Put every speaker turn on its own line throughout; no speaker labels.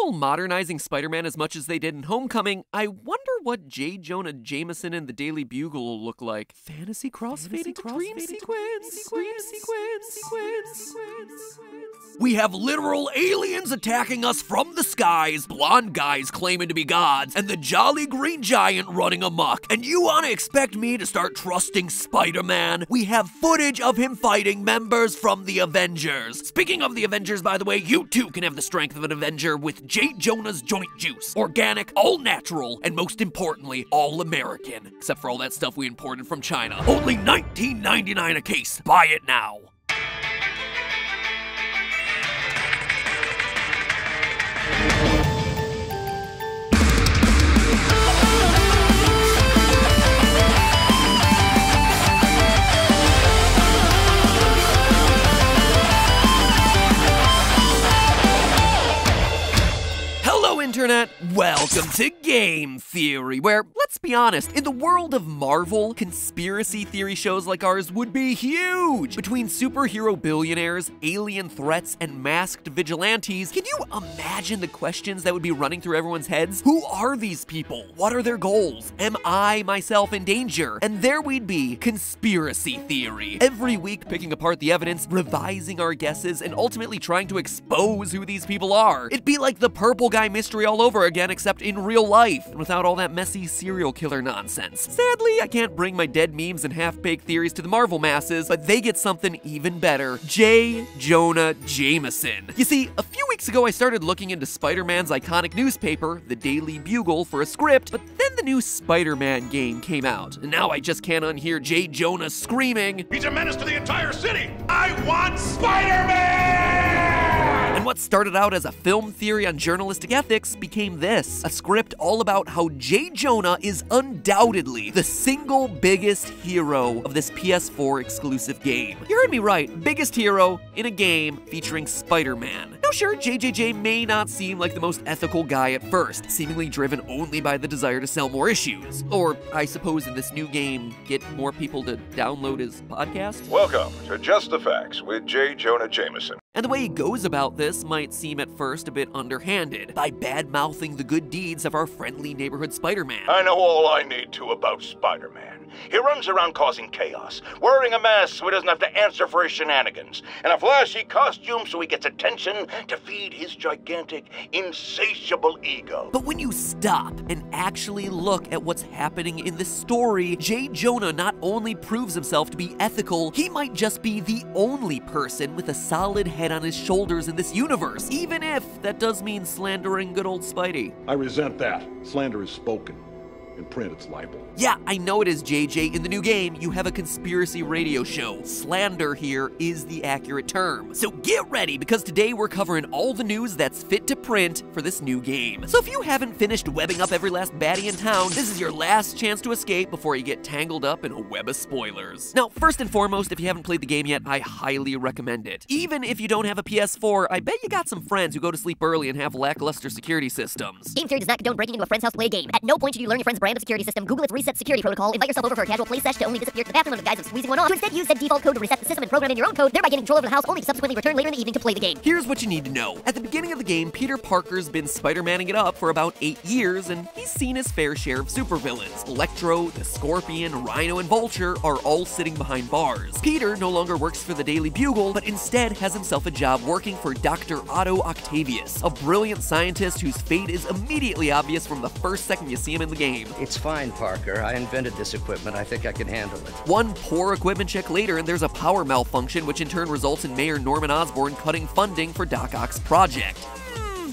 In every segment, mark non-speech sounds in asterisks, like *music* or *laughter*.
careful modernizing Spider Man as much as they did in Homecoming, I wonder what J. Jonah Jameson and the Daily Bugle will look like. Fantasy crossfading to dream sequence, sequence, sequence, sequence, sequence. We have literal aliens attacking us from the skies, blonde guys claiming to be gods, and the jolly green giant running amok. And you want to expect me to start trusting Spider Man? We have footage of him fighting members from the Avengers. Speaking of the Avengers, by the way, you too can have the strength of an Avenger with J. Jonah's joint juice. Organic, all natural, and most importantly, all American. Except for all that stuff we imported from China. Only $19.99 a case. Buy it now. Internet! Welcome to Game Theory, where, let's be honest, in the world of Marvel, conspiracy theory shows like ours would be huge! Between superhero billionaires, alien threats, and masked vigilantes, can you imagine the questions that would be running through everyone's heads? Who are these people? What are their goals? Am I, myself, in danger? And there we'd be, conspiracy theory. Every week, picking apart the evidence, revising our guesses, and ultimately trying to expose who these people are. It'd be like the purple guy mystery all over again, except in real life, and without all that messy serial killer nonsense. Sadly, I can't bring my dead memes and half-baked theories to the Marvel masses, but they get something even better. J. Jonah Jameson. You see, a few weeks ago I started looking into Spider-Man's iconic newspaper, the Daily Bugle, for a script, but then the new Spider-Man game came out, and now I just can't unhear J. Jonah screaming,
He's a menace to the entire city! I want Spider-Man!
And what started out as a film theory on journalistic ethics became this a script all about how J. Jonah is undoubtedly the single biggest hero of this PS4 exclusive game. You heard me right, biggest hero in a game featuring Spider Man. Now, sure, JJJ may not seem like the most ethical guy at first, seemingly driven only by the desire to sell more issues. Or, I suppose, in this new game, get more people to download his podcast?
Welcome to Just the Facts with J. Jonah Jameson.
And the way he goes about this might seem at first a bit underhanded, by bad mouthing the good deeds of our friendly neighborhood Spider Man.
I know all I need to about Spider-Man. He runs around causing chaos, wearing a mask so he doesn't have to answer for his shenanigans, and a flashy costume so he gets attention to feed his gigantic, insatiable ego.
But when you stop and actually look at what's happening in the story, J. Jonah not only proves himself to be ethical, he might just be the only person with a solid head on his shoulders in this universe, even if that does mean slandering good old Spidey.
I resent that. Slander is spoken. In print, it's libel.
Yeah, I know it is, JJ. In the new game, you have a conspiracy radio show. Slander here is the accurate term. So get ready, because today we're covering all the news that's fit to print for this new game. So if you haven't finished webbing up every last baddie in town, this is your last chance to escape before you get tangled up in a web of spoilers. Now, first and foremost, if you haven't played the game yet, I highly recommend it. Even if you don't have a PS4, I bet you got some friends who go to sleep early and have lackluster security systems.
Game Theory does not condone breaking into a friend's house to play a game. At no point should you learn your friend's brand of security system, Google its reset security protocol, invite yourself over for a casual play session to only disappear to the bathroom under the guise of squeezing one off, to instead use said default code to reset the system and program in your own code, thereby gaining control over the house, only to subsequently return later in the evening to play the game.
Here's what you need to know. At the beginning of the game, Peter Parker's been Spider-Manning it up for about eight years, and he's seen his fair share of supervillains. Electro, the Scorpion, Rhino, and Vulture are all sitting behind bars. Peter no longer works for the Daily Bugle, but instead has himself a job working for Dr. Otto Octavius, a brilliant scientist whose fate is immediately obvious from the first second you see him in the game.
It's fine, Parker. I invented this equipment. I think I can handle it.
One poor equipment check later, and there's a power malfunction, which in turn results in Mayor Norman Osborn cutting funding for Doc Ock's project.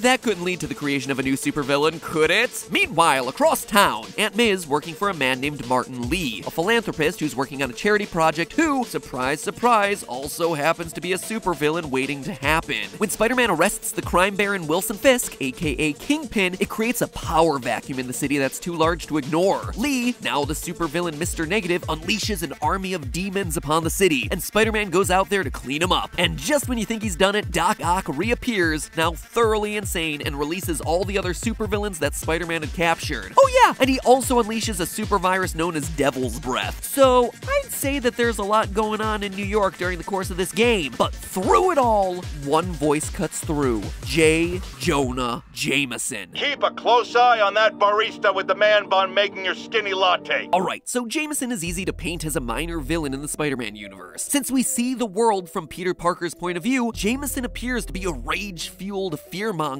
That couldn't lead to the creation of a new supervillain, could it? Meanwhile, across town, Aunt May's working for a man named Martin Lee, a philanthropist who's working on a charity project who, surprise, surprise, also happens to be a supervillain waiting to happen. When Spider-Man arrests the crime baron Wilson Fisk, aka Kingpin, it creates a power vacuum in the city that's too large to ignore. Lee, now the supervillain Mr. Negative, unleashes an army of demons upon the city, and Spider-Man goes out there to clean him up. And just when you think he's done it, Doc Ock reappears, now thoroughly insane and releases all the other supervillains that Spider-Man had captured. Oh yeah, and he also unleashes a super virus known as Devil's Breath. So I'd say that there's a lot going on in New York during the course of this game, but through it all, one voice cuts through. J. Jonah Jameson.
Keep a close eye on that barista with the man bun making your skinny latte.
Alright, so Jameson is easy to paint as a minor villain in the Spider-Man universe. Since we see the world from Peter Parker's point of view, Jameson appears to be a rage-fueled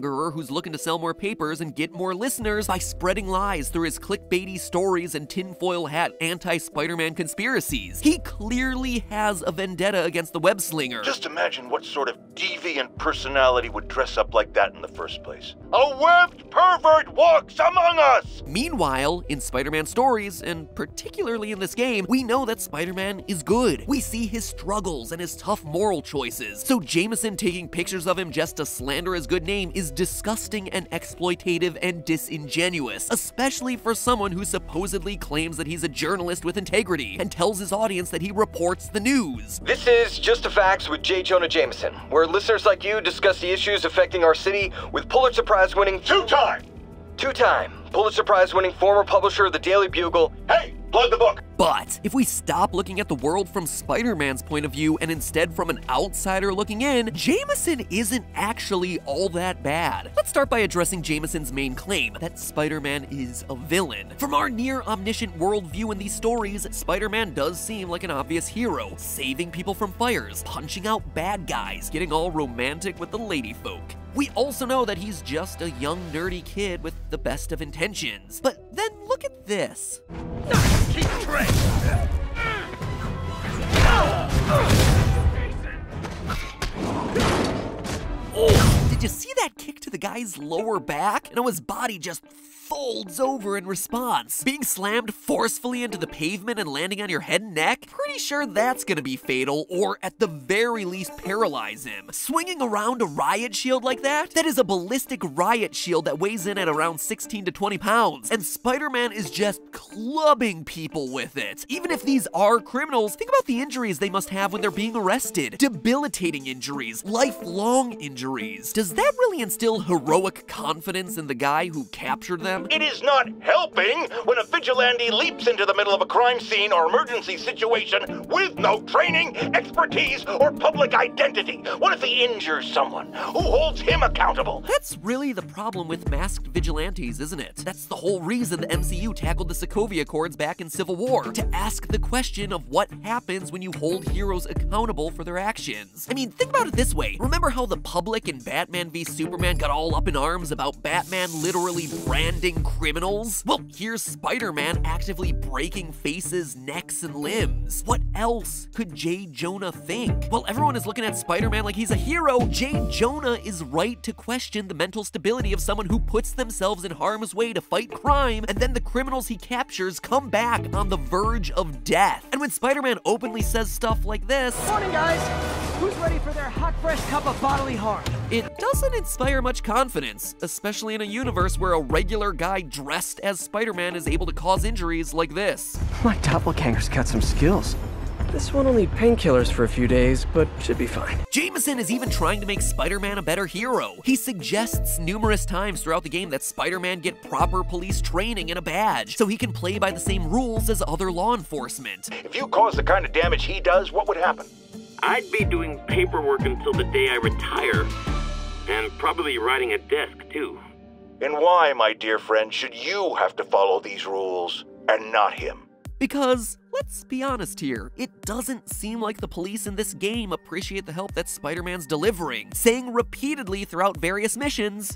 fearmongerer who's looking to sell more papers and get more listeners by spreading lies through his clickbaity stories and tinfoil hat anti-Spider-Man conspiracies. He clearly has a vendetta against the web slinger.
Just imagine what sort of deviant personality would dress up like that in the first place. A webbed pervert walks among us!
Meanwhile, in Spider-Man stories, and particularly in this game, we know that Spider-Man is good. We see his struggles and his tough moral choices. So Jameson taking pictures of him just to slander his good name is disgusting and exploitative and disingenuous, especially for someone who supposedly claims that he's a journalist with integrity and tells his audience that he reports the news.
This is Just the Facts with J. Jonah Jameson, where listeners like you discuss the issues affecting our city with Pulitzer Prize winning
Two-time!
two-time Pulitzer Prize winning former publisher of the Daily Bugle.
Hey, the book!
But if we stop looking at the world from Spider Man's point of view and instead from an outsider looking in, Jameson isn't actually all that bad. Let's start by addressing Jameson's main claim that Spider Man is a villain. From our near omniscient worldview in these stories, Spider Man does seem like an obvious hero, saving people from fires, punching out bad guys, getting all romantic with the lady folk. We also know that he's just a young, nerdy kid with the best of intentions. But then look at this. Did you see that kick to the guy's lower back? And his body just folds over in response. Being slammed forcefully into the pavement and landing on your head and neck? Pretty sure that's gonna be fatal, or at the very least paralyze him. Swinging around a riot shield like that? That is a ballistic riot shield that weighs in at around 16 to 20 pounds, and Spider-Man is just clubbing people with it. Even if these are criminals, think about the injuries they must have when they're being arrested. Debilitating injuries, lifelong injuries. Does that really instill heroic confidence in the guy who captured them?
It is not helping when a vigilante leaps into the middle of a crime scene or emergency situation with no training, expertise, or public identity. What if he injures someone? Who holds him accountable?
That's really the problem with masked vigilantes, isn't it? That's the whole reason the MCU tackled the Sokovia Accords back in Civil War, to ask the question of what happens when you hold heroes accountable for their actions. I mean, think about it this way. Remember how the public in Batman v Superman got all up in arms about Batman literally branding criminals? Well, here's Spider-Man actively breaking faces, necks, and limbs. What else could J. Jonah think? While everyone is looking at Spider-Man like he's a hero, J. Jonah is right to question the mental stability of someone who puts themselves in harm's way to fight crime, and then the criminals he captures come back on the verge of death. And when Spider-Man openly says stuff like this,
Morning, guys! Who's ready for their hot, fresh cup of bodily harm?
it doesn't inspire much confidence, especially in a universe where a regular guy dressed as Spider-Man is able to cause injuries like this.
My doppelganger's got some skills. This one will need painkillers for a few days, but should be fine.
Jameson is even trying to make Spider-Man a better hero. He suggests numerous times throughout the game that Spider-Man get proper police training and a badge, so he can play by the same rules as other law enforcement.
If you cause the kind of damage he does, what would happen?
I'd be doing paperwork until the day I retire. And probably writing a desk, too.
And why, my dear friend, should you have to follow these rules and not him?
Because, let's be honest here, it doesn't seem like the police in this game appreciate the help that Spider-Man's delivering, saying repeatedly throughout various missions,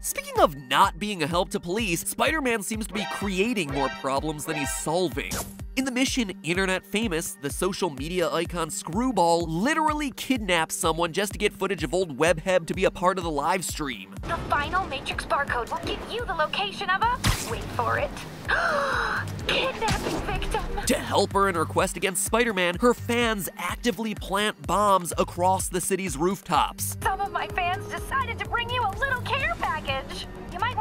Speaking of not being a help to police, Spider-Man seems to be creating more problems than he's solving. In the mission Internet Famous, the social media icon Screwball literally kidnaps someone just to get footage of old Webhead to be a part of the live stream.
The final matrix barcode will give you the location of a. Wait for it. *gasps* Kidnapping victim.
To help her in her quest against Spider-Man, her fans actively plant bombs across the city's rooftops.
Some of my fans decided to bring you a little care package.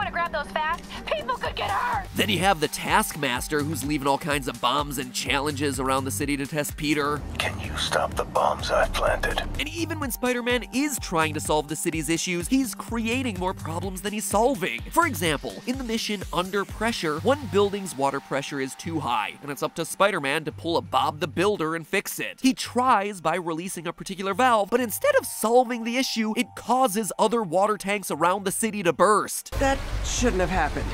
You might want want to grab those fast? People could get hurt.
Then you have the Taskmaster, who's leaving all kinds of bombs and challenges around the city to test Peter.
Can you stop the bombs I've planted?
And even when Spider Man is trying to solve the city's issues, he's creating more problems than he's solving. For example, in the mission Under Pressure, one building's water pressure is too high, and it's up to Spider Man to pull a Bob the Builder and fix it. He tries by releasing a particular valve, but instead of solving the issue, it causes other water tanks around the city to burst.
That shouldn't have happened.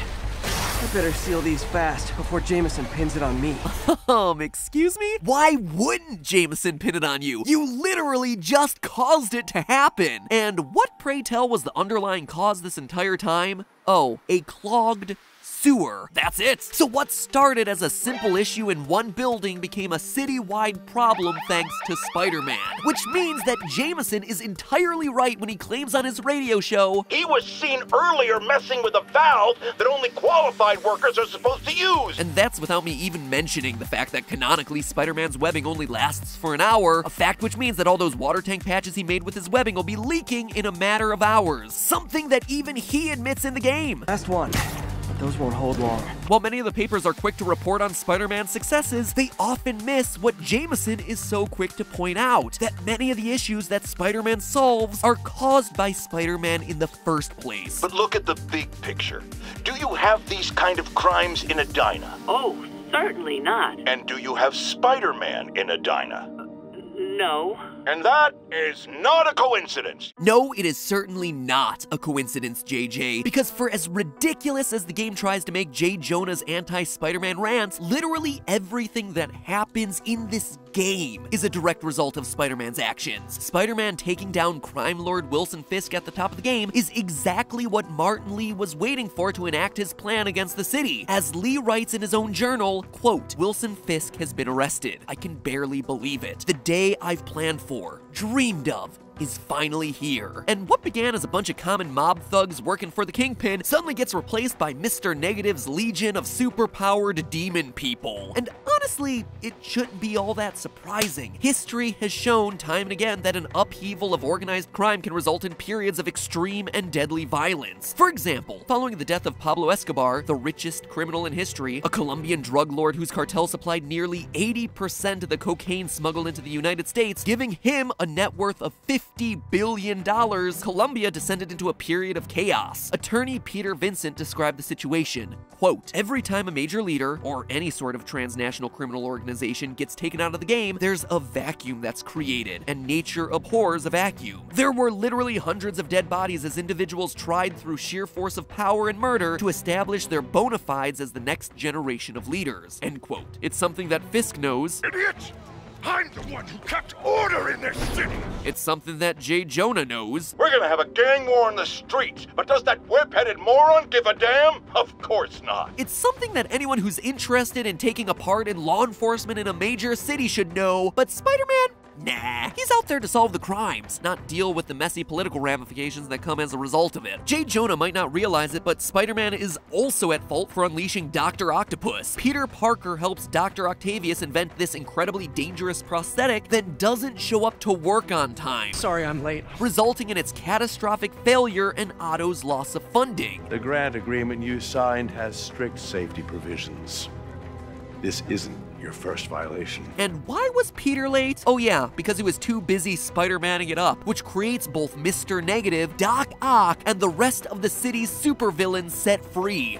I better seal these fast before Jameson pins it on me. *laughs*
Um, excuse me? Why wouldn't Jameson pin it on you? You literally just caused it to happen. And what, pray tell, was the underlying cause this entire time? Oh, a clogged sewer. That's it. So what started as a simple issue in one building became a citywide problem thanks to Spider-Man. Which means that Jameson is entirely right when he claims on his radio show,
He was seen earlier messing with a valve that only qualified workers are supposed to use.
And that's without me even mentioning the fact that canonically Spider-Man's webbing only lasts for an hour, a fact which means that all those water tank patches he made with his webbing will be leaking in a matter of hours. Something that even he admits in the game.
Last one. But those won't hold long.
While many of the papers are quick to report on Spider-Man's successes, they often miss what Jameson is so quick to point out, that many of the issues that Spider-Man solves are caused by Spider-Man in the first place.
But look at the big picture. Do you have these kind of crimes in Edina?
Oh, certainly not.
And do you have Spider-Man in Edina?
No.
And that is not a coincidence.
No, it is certainly not a coincidence, JJ, because for as ridiculous as the game tries to make J. Jonah's anti Spider Man rants, literally everything that happens in this game is a direct result of Spider Man's actions. Spider Man taking down crime lord Wilson Fisk at the top of the game is exactly what Martin Lee was waiting for to enact his plan against the city. As Lee writes in his own journal, quote, Wilson Fisk has been arrested. I can barely believe it. The day I've planned for, dreamed of, is finally here. And what began as a bunch of common mob thugs working for the Kingpin suddenly gets replaced by Mr. Negative's legion of superpowered demon people. And honestly, it shouldn't be all that surprising. History has shown time and again that an upheaval of organized crime can result in periods of extreme and deadly violence. For example, following the death of Pablo Escobar, the richest criminal in history, a Colombian drug lord whose cartel supplied nearly 80% of the cocaine smuggled into the United States, giving him a net worth of 50 billion dollars, Colombia descended into a period of chaos. Attorney Peter Vincent described the situation, quote, Every time a major leader, or any sort of transnational criminal organization gets taken out of the game, there's a vacuum that's created, and nature abhors a vacuum. There were literally hundreds of dead bodies as individuals tried through sheer force of power and murder to establish their bona fides as the next generation of leaders, end quote. It's something that Fisk knows,
Idiots! I'm the one who kept order in this city.
it's something that J. Jonah knows,
We're gonna have a gang war in the streets, but does that whip-headed moron give a damn? Of course not.
It's something that anyone who's interested in taking a part in law enforcement in a major city should know, but Spider Man? Nah, he's out there to solve the crimes, not deal with the messy political ramifications that come as a result of it. J. Jonah might not realize it, but Spider Man is also at fault for unleashing Dr. Octopus. Peter Parker helps Dr. Octavius invent this incredibly dangerous prosthetic that doesn't show up to work on time,
Sorry I'm late.
resulting in its catastrophic failure and Otto's loss of funding.
The grant agreement you signed has strict safety provisions. This isn't your first violation.
And why was Peter late? Oh yeah, because he was too busy Spider-Manning it up, which creates both Mr. Negative, Doc Ock, and the rest of the city's supervillains set free.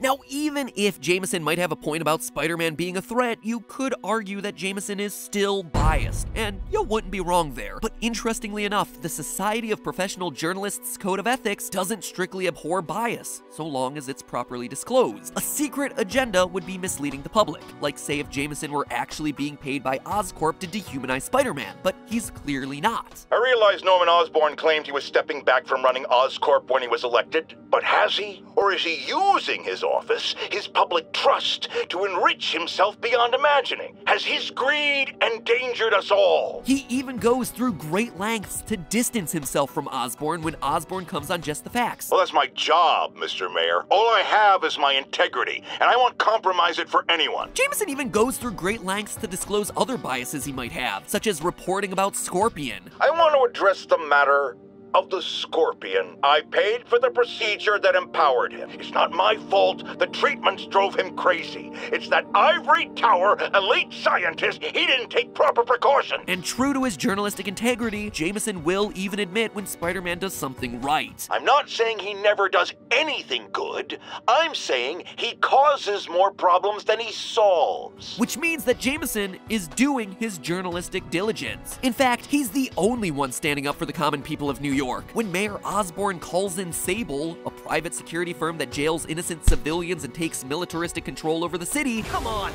Now, even if Jameson might have a point about Spider-Man being a threat, you could argue that Jameson is still biased, and you wouldn't be wrong there. But interestingly enough, the Society of Professional Journalists Code of Ethics doesn't strictly abhor bias, so long as it's properly disclosed. A secret agenda would be misleading the public, like say if Jameson were actually being paid by Oscorp to dehumanize Spider-Man, but he's clearly not.
I realize Norman Osborn claimed he was stepping back from running Oscorp when he was elected, but has he? Or is he using his office, his public trust, to enrich himself beyond imagining? Has his greed endangered us all?
He even goes through great lengths to distance himself from Osborn when Osborn comes on just the facts.
Well, that's my job, Mr. Mayor. All I have is my integrity, and I won't compromise it for anyone.
Jameson even goes through great lengths to disclose other biases he might have, such as reporting about Scorpion.
I want to address the matter of the Scorpion. I paid for the procedure that empowered him. It's not my fault the treatments drove him crazy. It's that ivory tower elite scientist, he didn't take proper precaution.
And true to his journalistic integrity, Jameson will even admit when Spider Man does something right.
I'm not saying he never does anything good. I'm saying he causes more problems than he solves.
Which means that Jameson is doing his journalistic diligence. In fact, he's the only one standing up for the common people of New York. When Mayor Osborn calls in Sable, a private security firm that jails innocent civilians and takes militaristic control over the city,
Come on!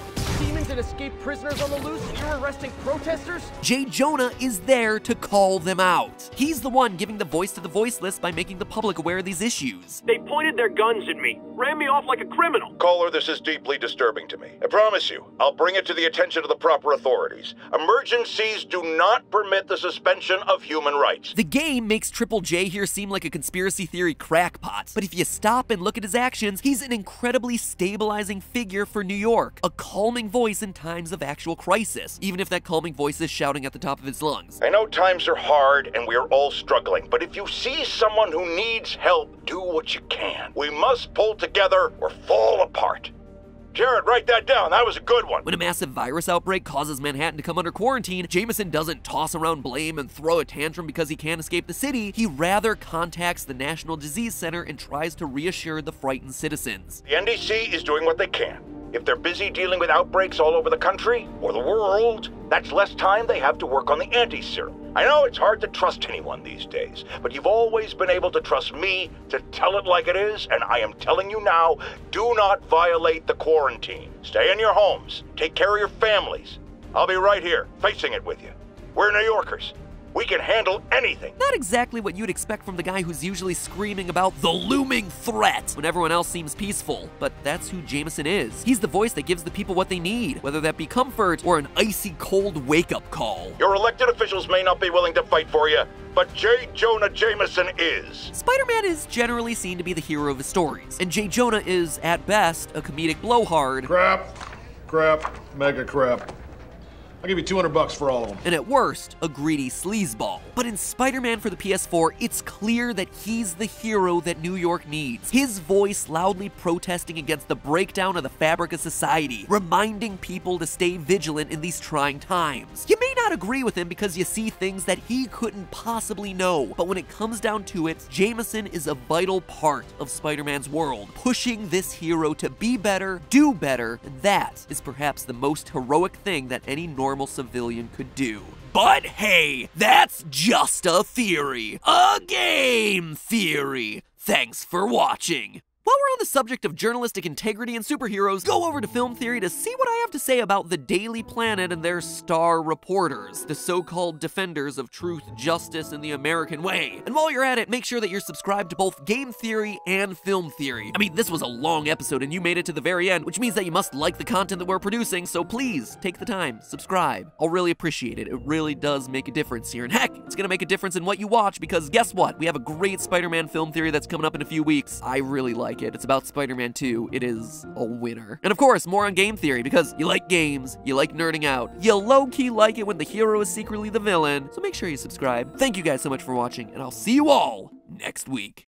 Demons and escaped prisoners on the loose, you're arresting protesters?
J. Jonah is there to call them out. He's the one giving the voice to the voiceless by making the public aware of these issues.
They pointed their guns at me, ran me off like a criminal.
Caller, this is deeply disturbing to me. I promise you, I'll bring it to the attention of the proper authorities. Emergencies do not permit the suspension of human rights.
The game makes Triple J here seem like a conspiracy theory crackpot, but if you stop and look at his actions, he's an incredibly stabilizing figure for New York, a calming voice in times of actual crisis, even if that calming voice is shouting at the top of his lungs.
I know times are hard and we are all struggling, but if you see someone who needs help, do what you can. We must pull together or fall apart. Jared, write that down. That was a good one.
When a massive virus outbreak causes Manhattan to come under quarantine, Jameson doesn't toss around blame and throw a tantrum because he can't escape the city. He rather contacts the National Disease Center and tries to reassure the frightened citizens.
The NDC is doing what they can. If they're busy dealing with outbreaks all over the country or the world, that's less time they have to work on the anti serum. I know it's hard to trust anyone these days, but you've always been able to trust me to tell it like it is, and I am telling you now do not violate the quarantine. Stay in your homes, take care of your families. I'll be right here, facing it with you. We're New Yorkers. We can handle anything.
Not exactly what you'd expect from the guy who's usually screaming about the looming threat when everyone else seems peaceful, but that's who Jameson is. He's the voice that gives the people what they need, whether that be comfort or an icy cold wake up call.
Your elected officials may not be willing to fight for you, but J. Jonah Jameson is.
Spider Man is generally seen to be the hero of his stories, and J. Jonah is, at best, a comedic blowhard.
Crap, crap, mega crap. I'll give you 200 bucks for all of them.
and at worst, a greedy sleazeball. But in Spider Man for the PS4, it's clear that he's the hero that New York needs. His voice loudly protesting against the breakdown of the fabric of society, reminding people to stay vigilant in these trying times. You may not agree with him because you see things that he couldn't possibly know, but when it comes down to it, Jameson is a vital part of Spider Man's world, pushing this hero to be better, do better, and that is perhaps the most heroic thing that any normal civilian could do. But hey, that's just a theory. A game theory. Thanks for watching. While we're on the subject of journalistic integrity and superheroes, go over to Film Theory to see what I have to say about the Daily Planet and their star reporters, the so-called defenders of truth, justice, and the American way. And while you're at it, make sure that you're subscribed to both Game Theory and Film Theory. I mean, this was a long episode and you made it to the very end, which means that you must like the content that we're producing, so please take the time, subscribe. I'll really appreciate it. It really does make a difference here. And heck, it's gonna make a difference in what you watch because guess what? We have a great Spider-Man film theory that's coming up in a few weeks. I really like it. It's about Spider-Man 2. It is a winner. And of course, more on game theory because you like games, you like nerding out, you low-key like it when the hero is secretly the villain. So make sure you subscribe. Thank you guys so much for watching, and I'll see you all next week.